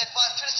é 400.